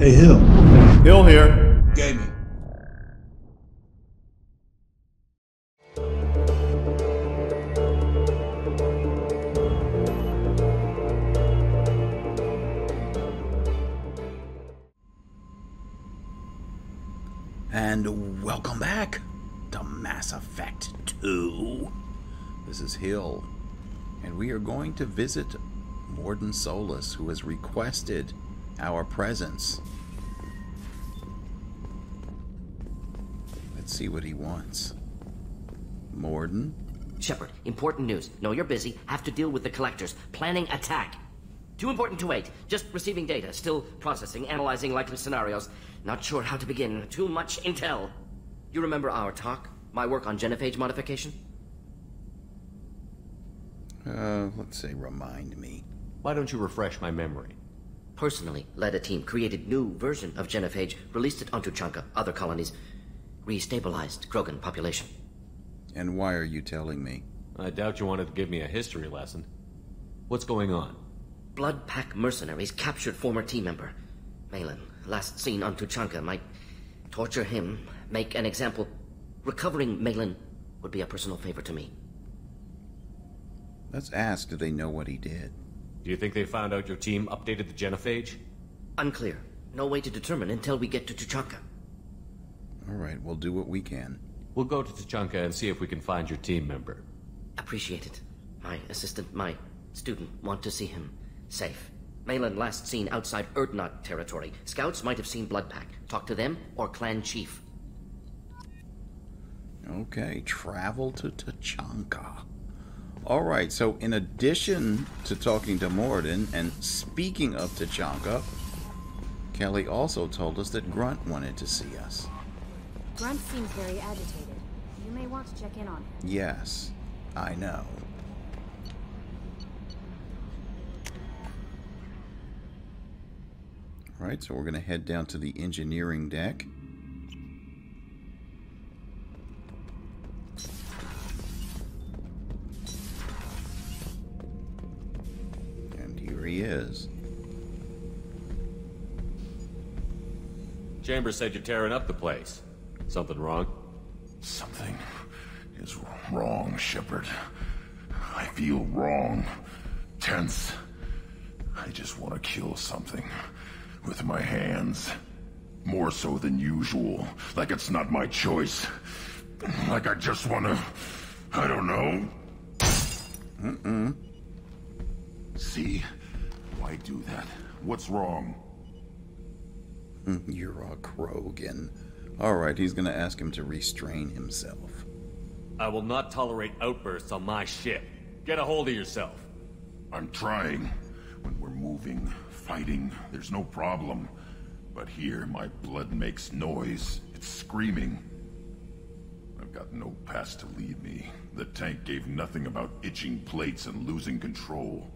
Hey, Hill. Hill here. Gaming. And welcome back to Mass Effect 2. This is Hill, and we are going to visit Mordin Solus, who has requested our presence. See what he wants. Mordin? Shepard, important news. No, you're busy. Have to deal with the collectors. Planning attack. Too important to wait. Just receiving data. Still processing, analyzing likely scenarios. Not sure how to begin. Too much intel. You remember our talk? My work on genophage modification? Uh, let's say remind me. Why don't you refresh my memory? Personally, led a team, created new version of genophage, released it onto Chanka, other colonies, restabilized Krogan population. And why are you telling me? I doubt you wanted to give me a history lesson. What's going on? Blood Pack mercenaries captured former team member. Malin, last seen on Tuchanka, might torture him, make an example. Recovering Malin would be a personal favor to me. Let's ask do they know what he did? Do you think they found out your team updated the genophage? Unclear. No way to determine until we get to Tuchanka. All right, we'll do what we can. We'll go to Tuchanka and see if we can find your team member. Appreciate it. My assistant, my student, want to see him safe. Malin last seen outside Urdnot territory. Scouts might have seen Bloodpack. Talk to them or clan chief. Okay, travel to Tuchanka. All right, so in addition to talking to Mordin and speaking of Tuchanka, Kelly also told us that Grunt wanted to see us. Grunt seems very agitated. You may want to check in on him. Yes, I know. All right, so we're going to head down to the engineering deck. And here he is. Chambers said you're tearing up the place. Something wrong? Something is wrong, Shepard. I feel wrong. Tense. I just want to kill something. With my hands. More so than usual. Like it's not my choice. Like I just want to... I don't know. Mm-mm. See? Why do that? What's wrong? You're a Krogan. All right, he's going to ask him to restrain himself. I will not tolerate outbursts on my ship. Get a hold of yourself. I'm trying. When we're moving, fighting, there's no problem. But here, my blood makes noise. It's screaming. I've got no past to lead me. The tank gave nothing about itching plates and losing control.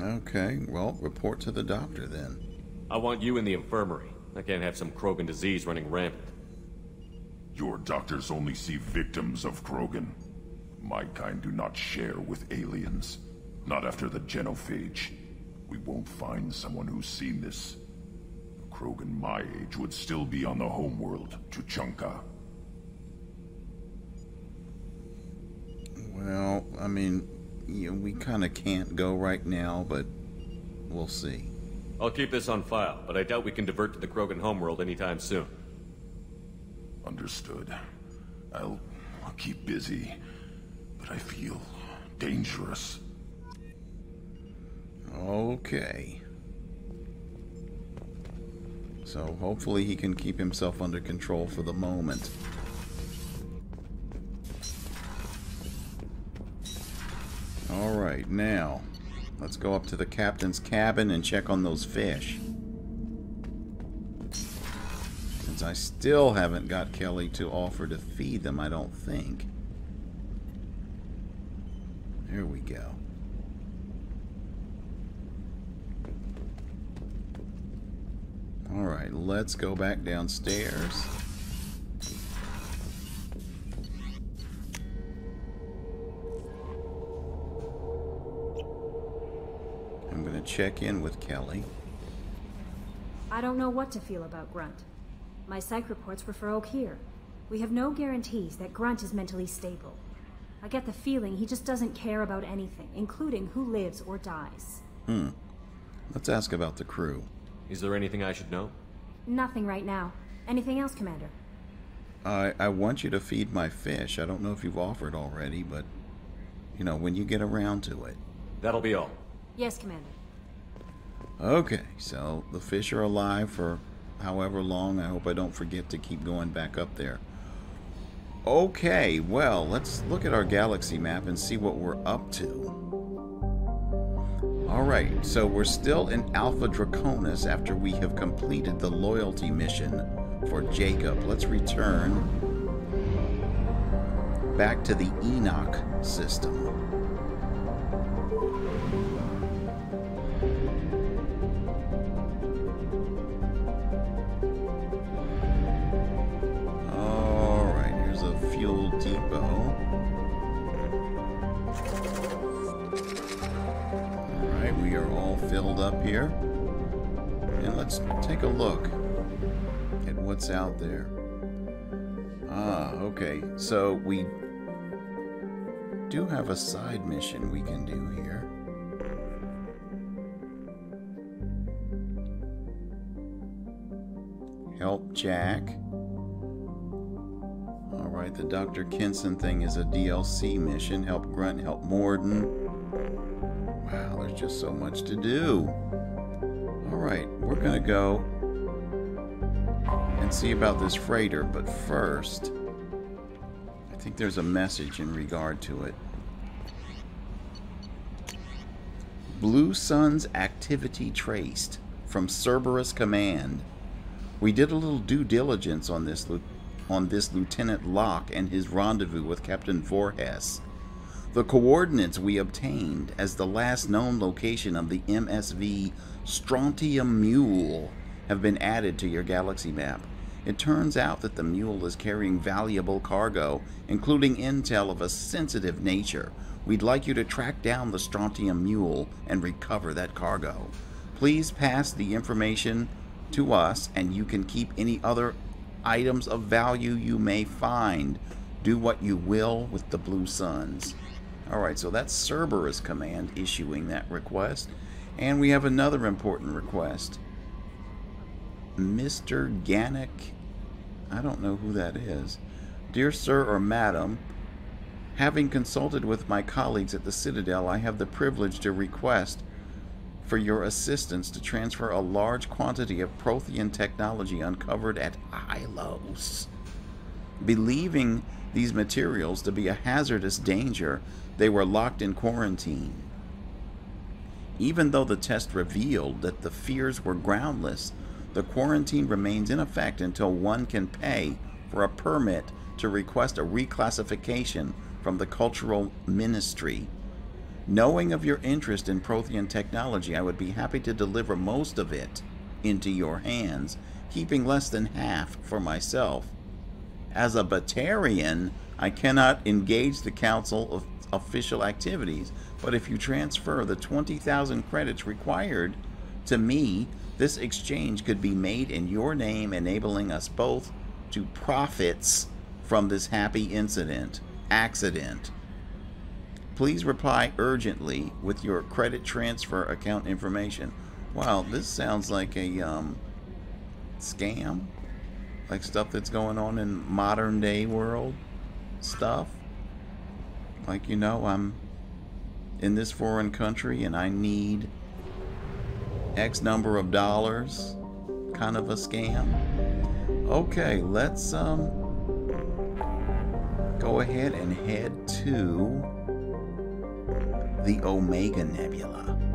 Okay, well, report to the doctor then. I want you in the infirmary. I can't have some Krogan disease running rampant. Your doctors only see victims of Krogan. My kind do not share with aliens. Not after the genophage. We won't find someone who's seen this. A Krogan my age would still be on the homeworld, Tuchanka. Well, I mean, you know, we kind of can't go right now, but we'll see. I'll keep this on file, but I doubt we can divert to the Krogan homeworld anytime soon. Understood. I'll, I'll keep busy, but I feel dangerous. Okay. So hopefully he can keep himself under control for the moment. Alright, now, let's go up to the captain's cabin and check on those fish. Since I still haven't got Kelly to offer to feed them, I don't think. There we go. Alright, let's go back downstairs. Check in with Kelly. I don't know what to feel about Grunt. My psych reports refer Oak here. We have no guarantees that Grunt is mentally stable. I get the feeling he just doesn't care about anything, including who lives or dies. Hmm. Let's ask about the crew. Is there anything I should know? Nothing right now. Anything else, Commander? I, I want you to feed my fish. I don't know if you've offered already, but, you know, when you get around to it. That'll be all. Yes, Commander. Okay, so the fish are alive for however long. I hope I don't forget to keep going back up there. Okay, well, let's look at our galaxy map and see what we're up to. Alright, so we're still in Alpha Draconis after we have completed the loyalty mission for Jacob. Let's return back to the Enoch system. We are all filled up here. And let's take a look at what's out there. Ah, okay. So we do have a side mission we can do here. Help Jack. Alright, the Dr. Kenson thing is a DLC mission. Help Grunt, help Mordin. There's just so much to do. Alright, we're gonna go and see about this freighter, but first, I think there's a message in regard to it. Blue Sun's activity traced from Cerberus Command. We did a little due diligence on this on this Lieutenant Locke and his rendezvous with Captain Voorhis. The coordinates we obtained as the last known location of the MSV Strontium Mule have been added to your galaxy map. It turns out that the mule is carrying valuable cargo, including intel of a sensitive nature. We'd like you to track down the Strontium Mule and recover that cargo. Please pass the information to us, and you can keep any other items of value you may find. Do what you will with the Blue Suns. Alright, so that's Cerberus Command issuing that request. And we have another important request. Mr. Gannick, I don't know who that is. Dear Sir or Madam, having consulted with my colleagues at the Citadel, I have the privilege to request for your assistance to transfer a large quantity of Prothean technology uncovered at Hylos. Believing these materials to be a hazardous danger, they were locked in quarantine. Even though the test revealed that the fears were groundless, the quarantine remains in effect until one can pay for a permit to request a reclassification from the Cultural Ministry. Knowing of your interest in Prothean technology, I would be happy to deliver most of it into your hands, keeping less than half for myself. As a Batarian, I cannot engage the Council of official activities, but if you transfer the 20,000 credits required to me, this exchange could be made in your name, enabling us both to profits from this happy incident, accident. Please reply urgently with your credit transfer account information. Wow, this sounds like a um, scam, like stuff that's going on in modern day world stuff. Like you know, I'm in this foreign country and I need X number of dollars, kind of a scam. Okay, let's um go ahead and head to the Omega Nebula.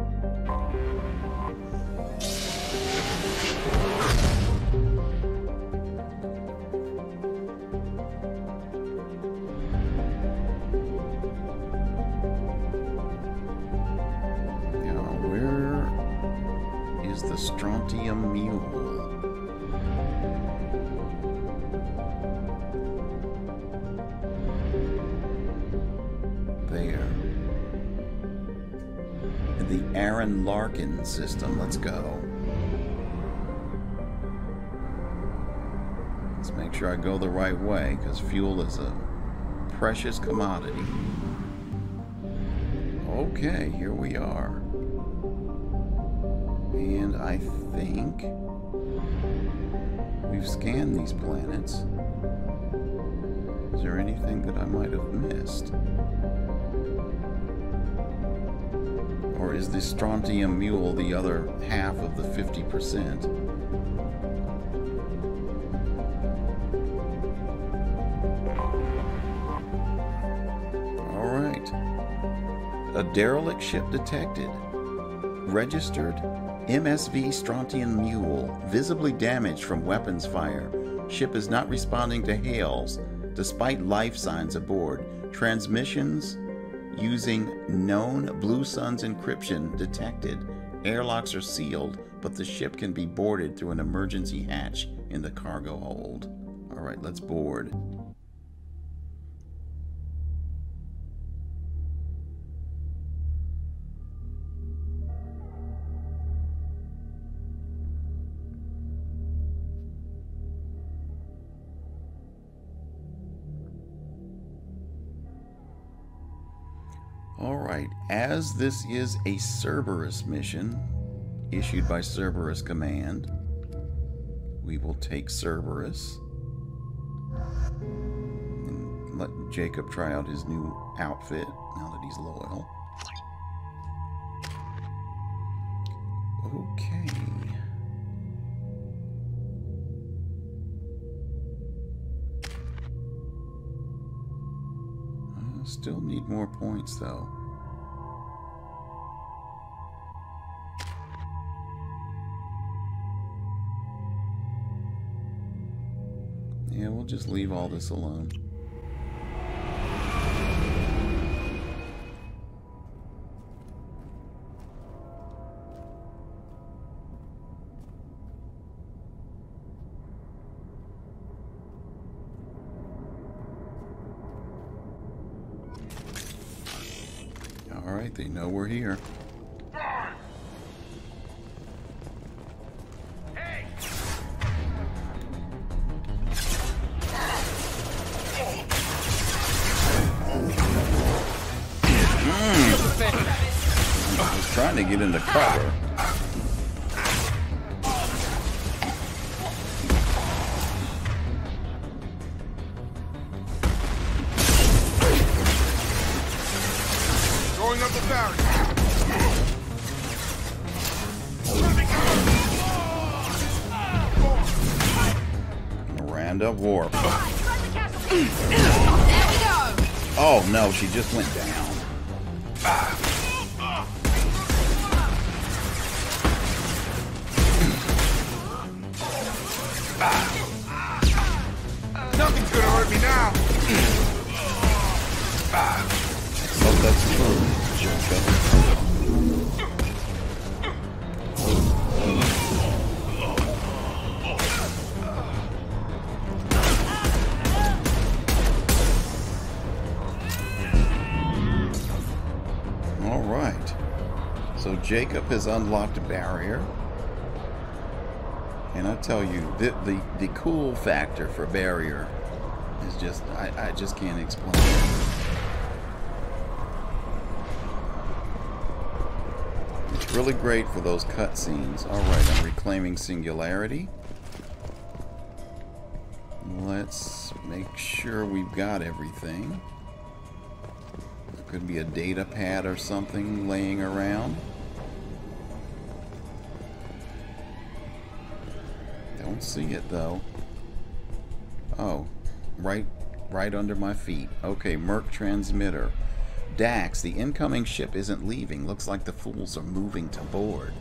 Larkin system. Let's go. Let's make sure I go the right way, because fuel is a precious commodity. Okay, here we are. And I think we've scanned these planets. Is there anything that I might have missed? Or is the strontium mule the other half of the 50%? Alright. A derelict ship detected. Registered MSV Strontium Mule, visibly damaged from weapons fire. Ship is not responding to hails despite life signs aboard. Transmissions using known Blue Sun's encryption detected. Airlocks are sealed, but the ship can be boarded through an emergency hatch in the cargo hold. All right, let's board. As this is a Cerberus mission issued by Cerberus Command, we will take Cerberus and let Jacob try out his new outfit now that he's loyal. Okay. I still need more points though. Just leave all this alone. All right, they know we're here. Trying to get into cover. Going up the barrier. Miranda Warp. There we go. Oh no, she just went down. Right. So Jacob has unlocked a barrier. And I tell you, the, the, the cool factor for barrier is just, I, I just can't explain it. It's really great for those cutscenes. Alright, I'm reclaiming singularity. Let's make sure we've got everything. Could be a data pad or something laying around. Don't see it though. Oh, right right under my feet. Okay, Merc transmitter. Dax, the incoming ship isn't leaving. Looks like the fools are moving to board.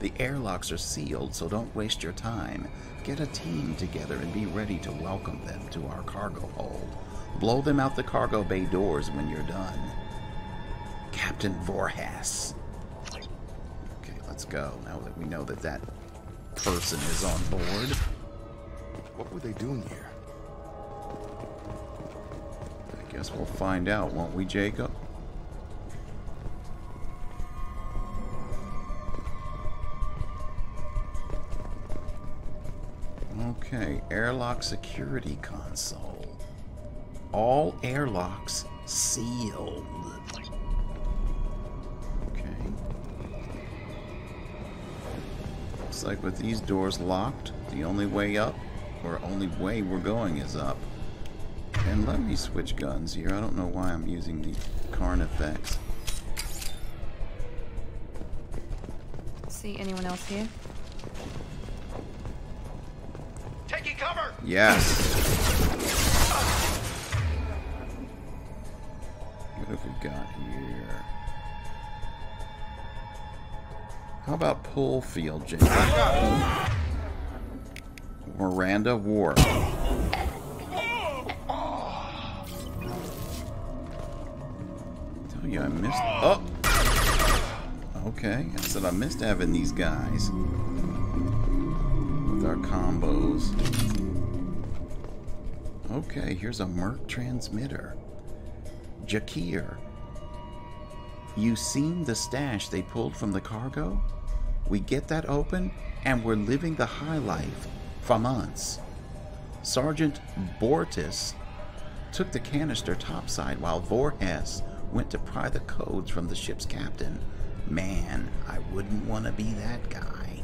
The airlocks are sealed, so don't waste your time. Get a team together and be ready to welcome them to our cargo hold. Blow them out the cargo bay doors when you're done. Captain Vorhas. Okay, let's go. Now that we know that that person is on board. What were they doing here? I guess we'll find out, won't we, Jacob? Okay, airlock security console. All airlocks sealed. Looks like with these doors locked, the only way up, or only way we're going is up. And let me switch guns here. I don't know why I'm using the Carnifex. See anyone else here? Taking cover! Yes. Ah! What have we got here? How about pull field, Jacob? Miranda War. Tell you I missed. Oh. Okay, I said I missed having these guys with our combos. Okay, here's a Merc transmitter. Jakir. You seen the stash they pulled from the cargo? We get that open, and we're living the high life for months. Sergeant Bortis took the canister topside while Voorhes went to pry the codes from the ship's captain. Man, I wouldn't want to be that guy.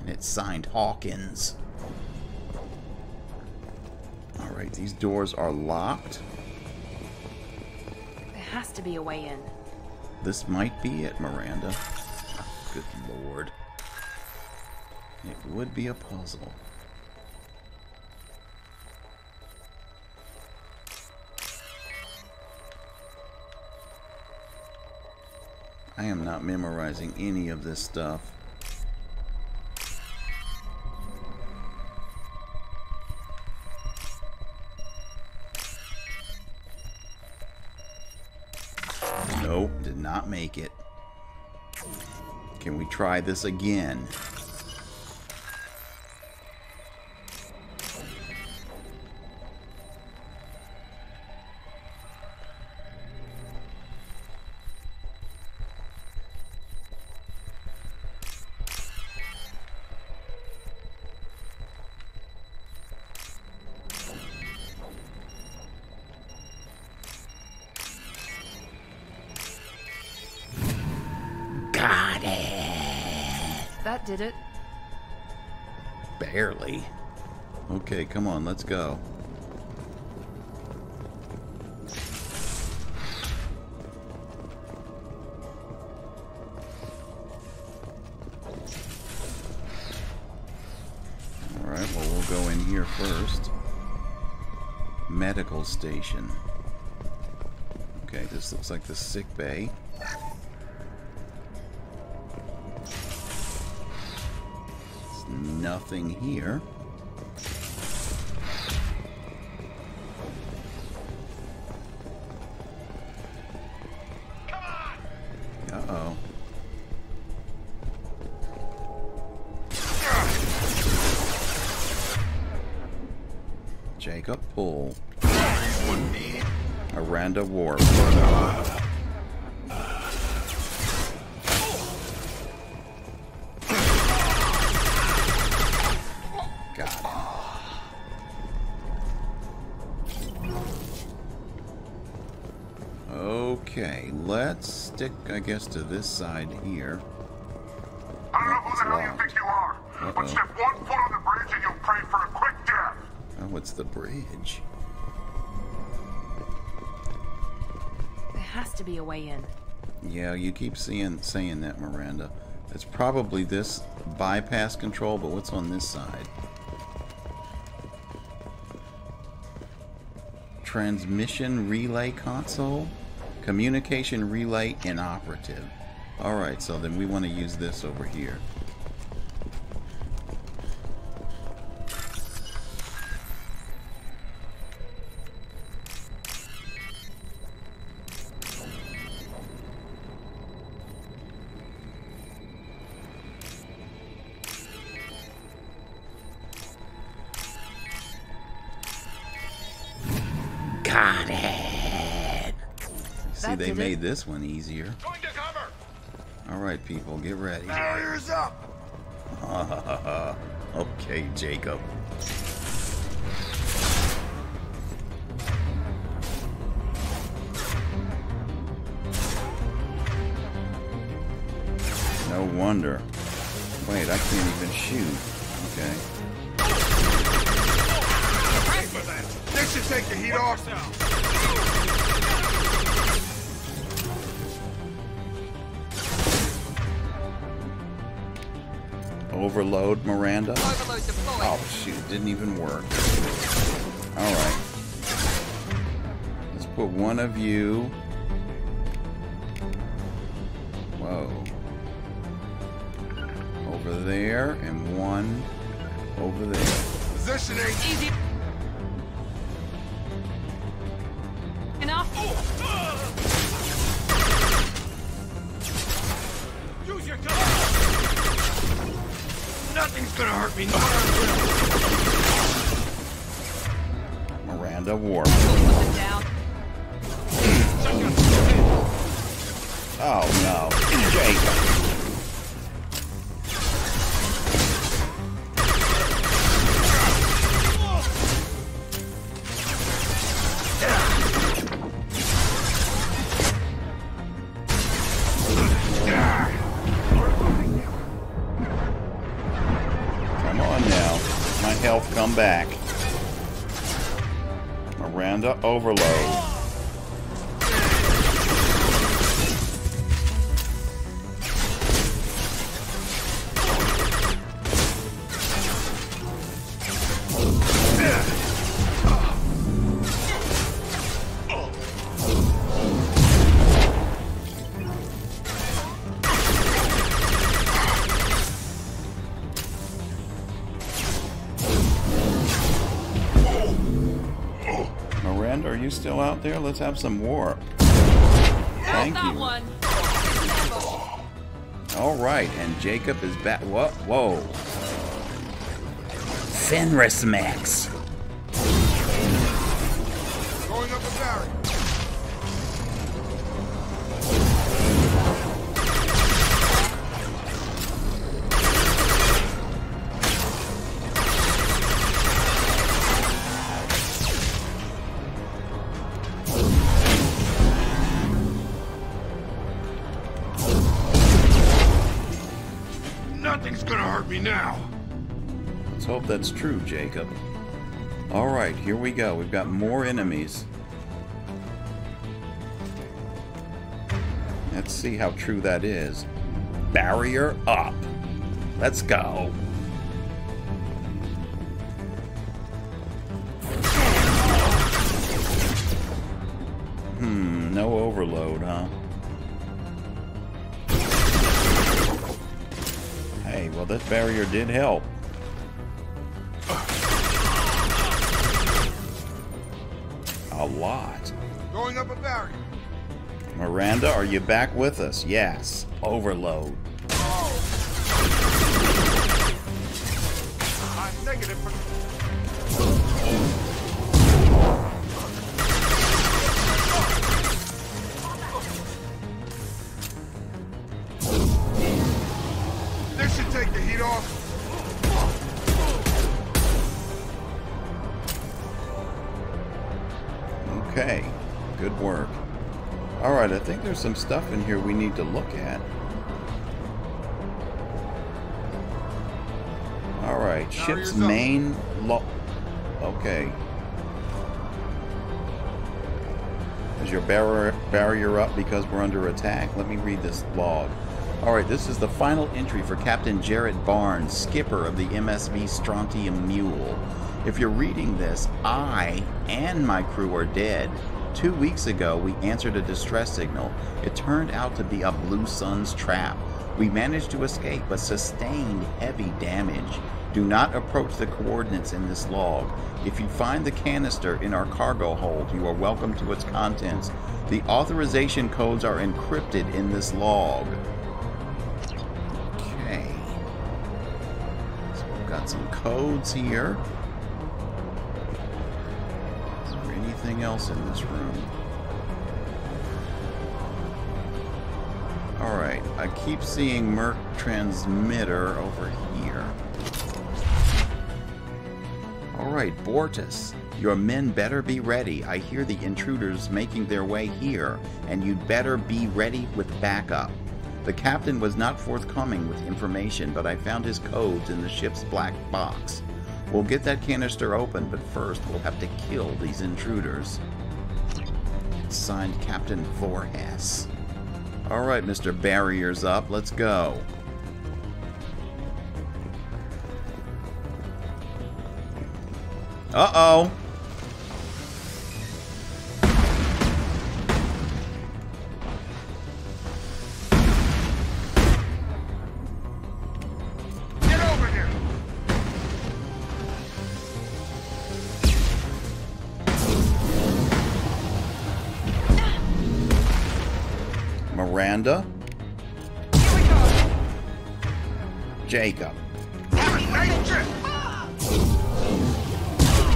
And it's signed Hawkins. Alright, these doors are locked. There has to be a way in. This might be it, Miranda. Good lord. It would be a puzzle. I am not memorizing any of this stuff. Try this again? Let's go. Alright, well, we'll go in here first. Medical station. Okay, this looks like the sick bay. There's nothing here. I guess, to this side here. I don't know who the hell you think you are, Uh-oh. but step one foot on the bridge and you'll pray for a quick death. Oh, it's the bridge. There has to be a way in. Yeah, you keep seeing saying that, Miranda. It's probably this bypass control, but what's on this side? Transmission relay console? Communication relay inoperative. Alright, so then we want to use this over here. This one easier. Going to cover. Alright, people, get ready. Barriers up. okay, Jacob. No wonder. Wait, I can't even shoot. Okay. This should take the heat off. Overload Miranda. Oh shoot, didn't even work. Alright. Let's put one of you. Whoa. Over there and one over there. Position ain't Easy. Back. Miranda overload. Out there? Let's have some war. Thank you. one. All right, and Jacob is back. What? Whoa. Fenris Mechs. Going up a barrier. That's true, Jacob. All right, here we go. We've got more enemies. Let's see how true that is. Barrier up. Let's go. Hmm, no overload, huh? Hey, well, this barrier did help. A lot. Going up a barrier. Miranda, are you back with us? Yes. Overload. I'm think there's some stuff in here we need to look at. Alright, ship's main lo- Okay. Is your barrier, barrier up because we're under attack? Let me read this log. Alright, this is the final entry for Captain Jarrett Barnes, skipper of the MSV Strontium Mule. If you're reading this, I and my crew are dead. Two weeks ago, we answered a distress signal. It turned out to be a Blue Sun's trap. We managed to escape but sustained heavy damage. Do not approach the coordinates in this log. If you find the canister in our cargo hold, you are welcome to its contents. The authorization codes are encrypted in this log. Okay. So we've got some codes here. Anything else in this room? Alright, I keep seeing Merc transmitter over here. All right, Bortus, your men better be ready. I hear the intruders making their way here, and you'd better be ready with backup. The captain was not forthcoming with information, but I found his codes in the ship's black box. We'll get that canister open, but first we'll have to kill these intruders. Signed Captain Voorhis. All right, Mr. Barriers Up, let's go. Uh-oh. Jacob. Nice trip!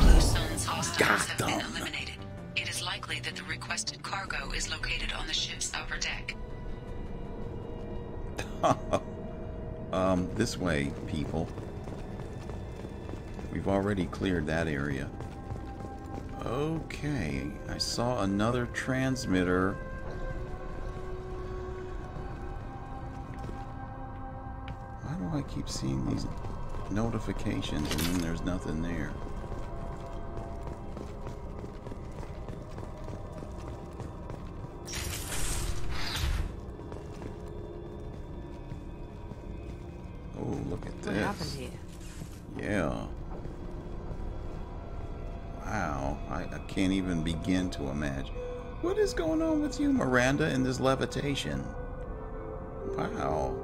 Blue Sun's hostiles have been eliminated. It is likely that the requested cargo is located on the ship's upper deck. Um, this way, people. We've already cleared that area. Okay, I saw another transmitter. Do I keep seeing these notifications and then there's nothing there? Oh, look at this. What happened here? Yeah. Wow. I, I can't even begin to imagine. What is going on with you, Miranda, in this levitation? Wow.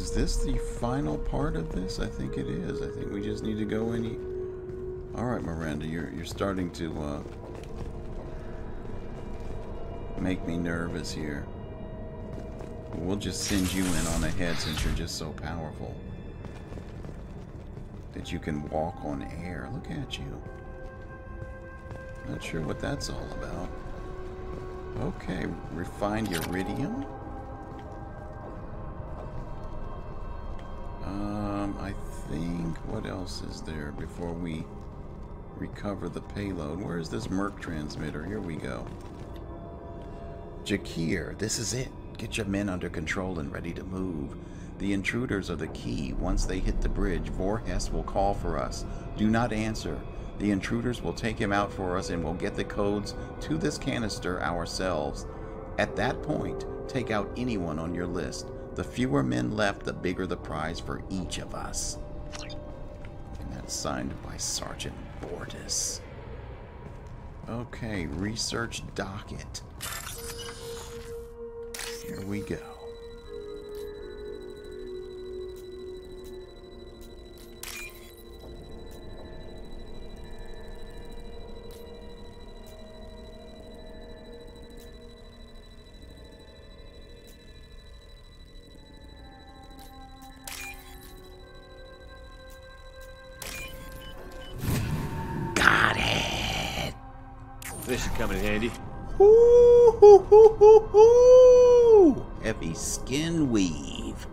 Is this the final part of this? I think it is. I think we just need to go any. All right, Miranda, you're you're starting to uh, make me nervous here. We'll just send you in on ahead since you're just so powerful that you can walk on air. Look at you. Not sure what that's all about. Okay, refined iridium. Um, I think what else is there before we recover the payload? Where is this Merc transmitter? Here we go. Jakir, this is it. Get your men under control and ready to move. The intruders are the key. Once they hit the bridge, Voorhis will call for us. Do not answer. The intruders will take him out for us and we'll get the codes to this canister ourselves. At that point, take out anyone on your list. The fewer men left, the bigger the prize for each of us. And that's signed by Sergeant Bortis. Okay, research docket. Here we go. This should come in handy. Hoo, hoo, hoo. Heavy skin weave.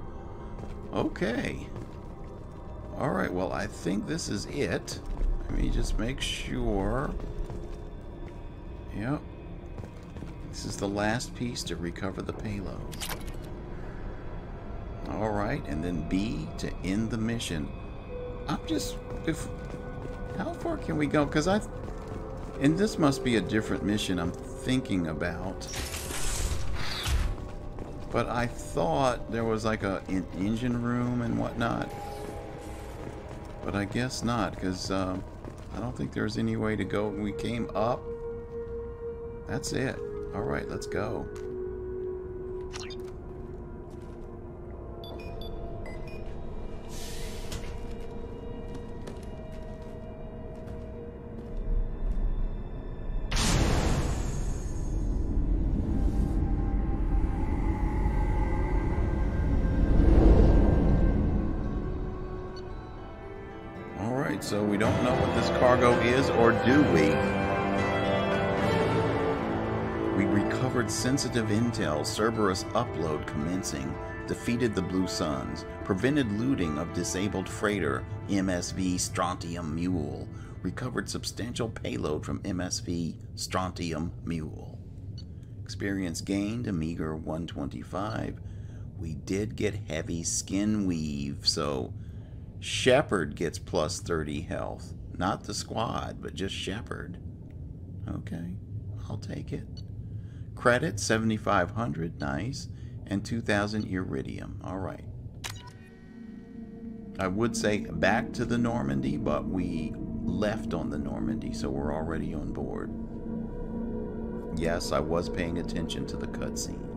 Okay. All right, well, I think this is it. Let me just make sure. Yep. This is the last piece to recover the payload. All right, and then B to end the mission. I'm just if how far can we go? Because I and this must be a different mission I'm thinking about. But I thought there was like a an engine room and whatnot. But I guess not, because um, I don't think there's any way to go. We came up. That's it. All right, let's go. So we don't know what this cargo is, or do we? We recovered sensitive intel, Cerberus upload commencing, defeated the Blue Suns, prevented looting of disabled freighter MSV Strontium Mule, recovered substantial payload from MSV Strontium Mule. Experience gained a meager 125. We did get heavy skin weave, so Shepard gets plus 30 health. Not the squad, but just Shepard. Okay, I'll take it. Credit 7500, nice. And 2000 iridium. All right. I would say back to the Normandy, but we left on the Normandy, so we're already on board. Yes, I was paying attention to the cutscene.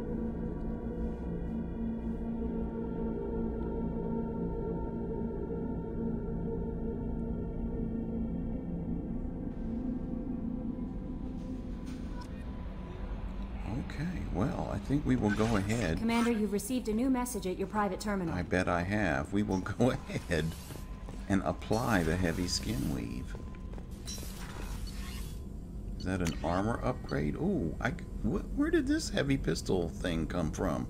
Think we will go ahead. Commander, you've received a new message at your private terminal. I bet I have. We will go ahead and apply the heavy skin weave. Is that an armor upgrade? Ooh, I, wh where did this heavy pistol thing come from?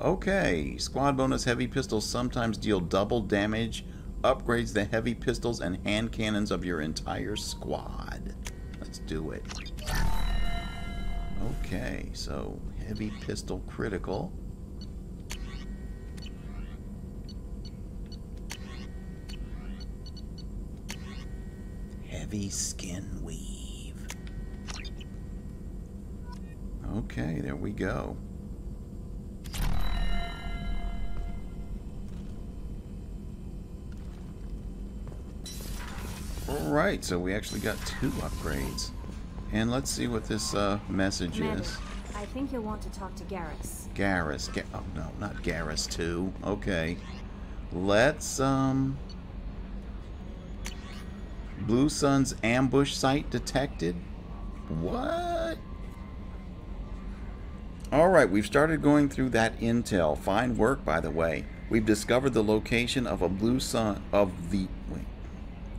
Okay, squad bonus heavy pistols sometimes deal double damage, upgrades the heavy pistols and hand cannons of your entire squad. Let's do it. Okay, so heavy pistol critical. Heavy skin weave. Okay, there we go. Alright, so we actually got two upgrades. And let's see what this uh, message Commander, is. I think you'll want to talk to Garrus. Garrus. Ga oh, no, not Garrus 2. Okay. Let's, um... Blue Sun's ambush site detected? What? Alright, we've started going through that intel. Fine work, by the way. We've discovered the location of a Blue Sun... of the... Wait.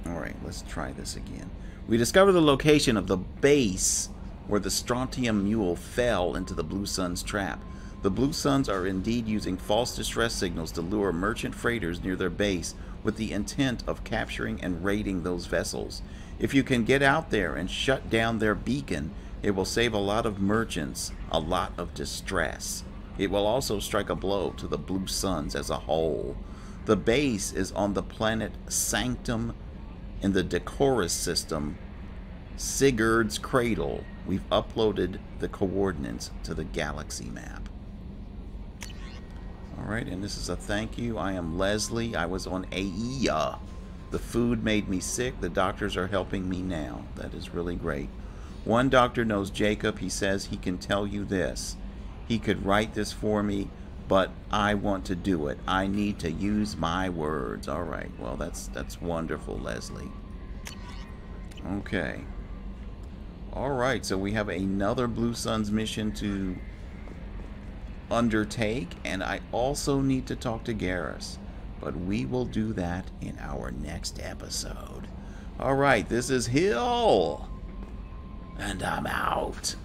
Alright, let's try this again. We discovered the location of the base where the Strontium Mule fell into the Blue Sun's trap. The Blue Suns are indeed using false distress signals to lure merchant freighters near their base with the intent of capturing and raiding those vessels. If you can get out there and shut down their beacon, it will save a lot of merchants a lot of distress. It will also strike a blow to the Blue Suns as a whole. The base is on the planet Sanctum in the Decoris system, Sigurd's Cradle. We've uploaded the coordinates to the galaxy map. Alright, and this is a thank you. I am Leslie. I was on Aeia. The food made me sick. The doctors are helping me now. That is really great. One doctor knows Jacob. He says he can tell you this. He could write this for me, but I want to do it. I need to use my words. All right. Well, that's that's wonderful, Leslie. Okay. All right. So we have another Blue Suns mission to undertake, and I also need to talk to Garrus. But we will do that in our next episode. All right. This is Hill, and I'm out.